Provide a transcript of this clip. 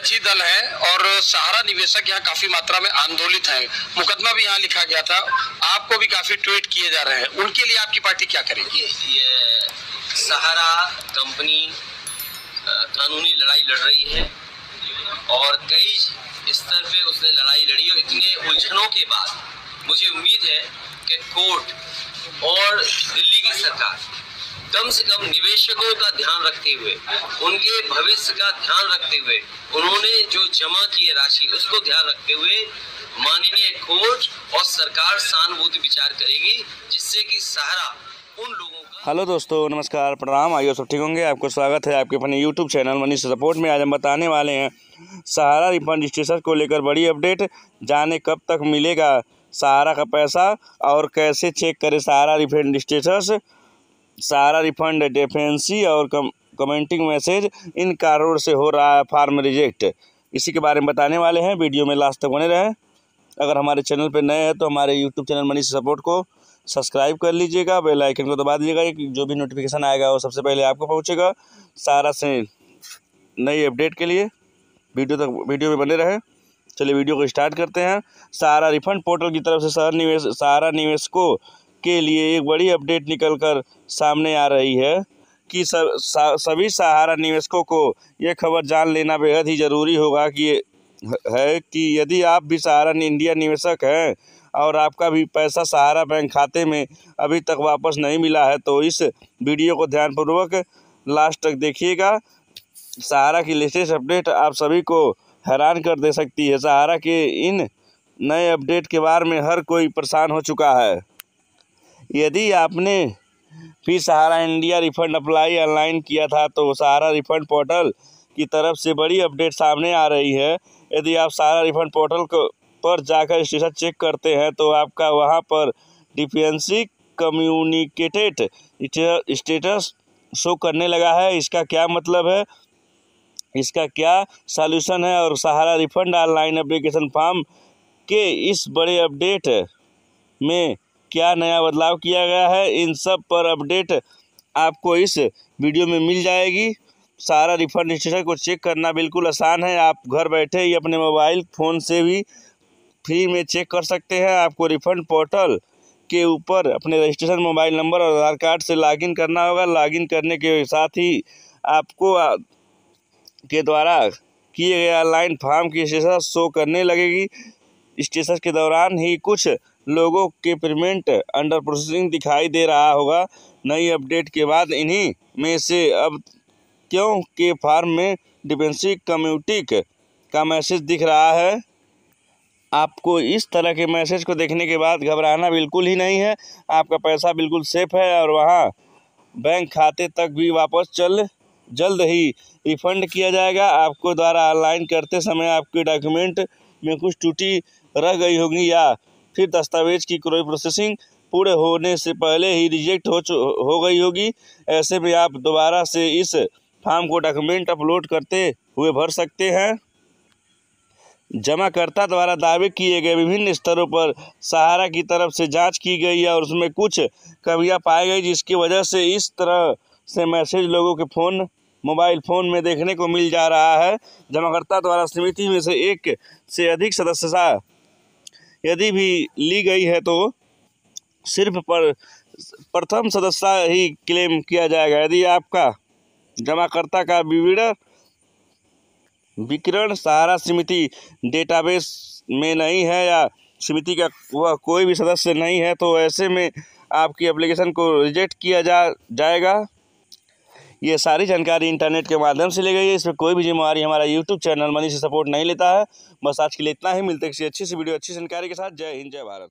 विपक्षी दल है और सहारा निवेशक यहाँ काफ़ी मात्रा में आंदोलित है। मुकदमा भी यहाँ लिखा गया था। आपको भी काफ़ी ट्वीट किए जा रहे हैं। उनके लिए आपकी पार्टी क्या करेगी? ये सहारा कंपनी कानूनी लड़ाई लड़ रही है और कई स्तर पे उसने लड़ाई लड़ी और इतने उलझनों के बाद मुझे उम्मीद है कि कोर्ट और दिल्ली की सरकार कम से कम निवेशकों का ध्यान रखते हुए, उनके भविष्य का ध्यान रखते हुए, उन्होंने जो जमा की है राशि, उसको ध्यान रखते हुए माननीय कोर्ट और सरकार सहानुभूति विचार करेगी, जिससे कि सहारा उन लोगों हेलो दोस्तों, नमस्कार, प्रणाम, आइए सब ठीक होंगे? आपको स्वागत है आपके अपने यूट्यूब चैनल मनी सपोर्ट में। आज हम बताने वाले हैं, सहारा रिफंड स्टेटस को लेकर बड़ी अपडेट जाने कब तक मिलेगा सहारा का पैसा और कैसे चेक करें Sahara refund status Sahara refund डिफेंसी और कम, कमेंटिंग मैसेज इन कारणों से हो रहा है फार्म रिजेक्ट। इसी के बारे में बताने वाले हैं। वीडियो में लास्ट तक बने रहें। अगर हमारे चैनल पर नए हैं तो हमारे यूट्यूब चैनल मनी सपोर्ट को सब्सक्राइब कर लीजिएगा, बेल आइकन को दबा दीजिएगा जो भी नोटिफिकेशन आएगा वो सबसे पहले आपको पहुंचेगा सारा से नई अपडेट के लिए। वीडियो तक, वीडियो में बने रहे। चलिए वीडियो को स्टार्ट करते हैं। सारा रिफंड पोर्टल की तरफ़ से शहर निवेश, सहारा निवेशकों के लिए एक बड़ी अपडेट निकल कर सामने आ रही है कि सब सभी सहारा निवेशकों को ये खबर जान लेना बेहद ही ज़रूरी होगा कि है कि यदि आप भी सहारा इंडिया निवेशक हैं और आपका भी पैसा सहारा बैंक खाते में अभी तक वापस नहीं मिला है तो इस वीडियो को ध्यानपूर्वक लास्ट तक देखिएगा। सहारा की लेटेस्ट अपडेट आप सभी को हैरान कर दे सकती है। सहारा के इन नए अपडेट के बारे में हर कोई परेशान हो चुका है। यदि आपने भी Sahara India refund apply online किया था तो सहारा रिफंड पोर्टल की तरफ़ से बड़ी अपडेट सामने आ रही है। यदि आप सहारा रिफंड पोर्टल को, पर जाकर स्टेटस चेक करते हैं तो आपका वहाँ पर डिफेंसी कम्युनिकेटेड स्टेटस शो करने लगा है। इसका क्या मतलब है? इसका क्या सॉल्यूशन है? और Sahara refund online application form के इस बड़े अपडेट में क्या नया बदलाव किया गया है? इन सब पर अपडेट आपको इस वीडियो में मिल जाएगी। सारा रिफंड स्टेटस को चेक करना बिल्कुल आसान है। आप घर बैठे ही अपने मोबाइल फ़ोन से भी फ्री में चेक कर सकते हैं। आपको रिफंड पोर्टल के ऊपर अपने रजिस्ट्रेशन मोबाइल नंबर और आधार कार्ड से लॉगिन करना होगा। लॉगिन करने के साथ ही आपको के द्वारा किए गए ऑनलाइन फॉर्म की स्टेटस शो करने लगेगी। स्टेटस के दौरान ही कुछ लोगों के पेमेंट अंडर प्रोसेसिंग दिखाई दे रहा होगा। नई अपडेट के बाद इन्हीं में से अब क्यों के फार्म में डिफेंसी कम्युनिटी का मैसेज दिख रहा है? आपको इस तरह के मैसेज को देखने के बाद घबराना बिल्कुल ही नहीं है। आपका पैसा बिल्कुल सेफ़ है और वहाँ बैंक खाते तक भी वापस चल, जल्द ही रिफंड किया जाएगा। आपको द्वारा ऑनलाइन करते समय आपके डॉक्यूमेंट में कुछ त्रुटि रह गई होगी या फिर दस्तावेज़ की कोई प्रोसेसिंग पूरे होने से पहले ही रिजेक्ट हो हो गई होगी। ऐसे में आप दोबारा से इस फॉर्म को डॉक्यूमेंट अपलोड करते हुए भर सकते हैं। जमाकर्ता द्वारा दावे किए गए विभिन्न स्तरों पर सहारा की तरफ़ से जाँच की गई है और उसमें कुछ कमियाँ पाई गई, जिसकी वजह से इस तरह से मैसेज लोगों के फ़ोन, मोबाइल फ़ोन में देखने को मिल जा रहा है। जमाकर्ता द्वारा समिति में से एक से अधिक सदस्यता यदि भी ली गई है तो सिर्फ़ पर, प्रथम सदस्य ही क्लेम किया जाएगा। यदि आपका जमाकर्ता का विवरण विकिरण सहारा समिति डेटाबेस में नहीं है या समिति का वह कोई भी सदस्य नहीं है तो ऐसे में आपकी एप्लीकेशन को रिजेक्ट किया जा, जाएगा। ये सारी जानकारी इंटरनेट के माध्यम से ले गई है। इसमें कोई भी जिम्मेवारी हमारा यूट्यूब चैनल मनी से सपोर्ट नहीं लेता है। बस आज के लिए इतना ही। मिलते किसी अच्छी सी वीडियो, अच्छी जानकारी के साथ। जय हिंद, जय भारत।